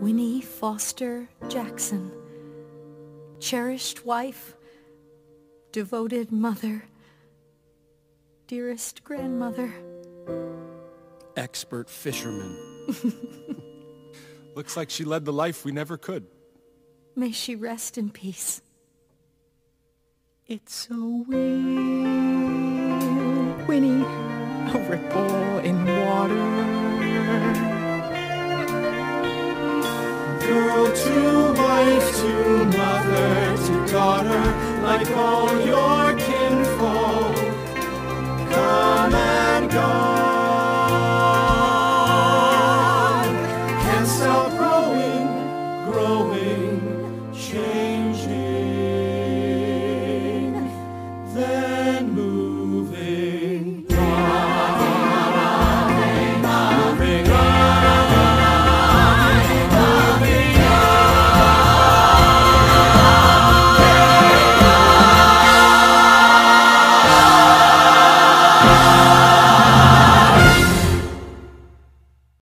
Winnie Foster Jackson, cherished wife, devoted mother, dearest grandmother. Expert fisherman. Looks like she led the life we never could. May she rest in peace. It's so weird, Winnie, a ripple girl to wife to mother to daughter, like all your kinfolk. Come and go. Can't stop growing, growing, changing, then move.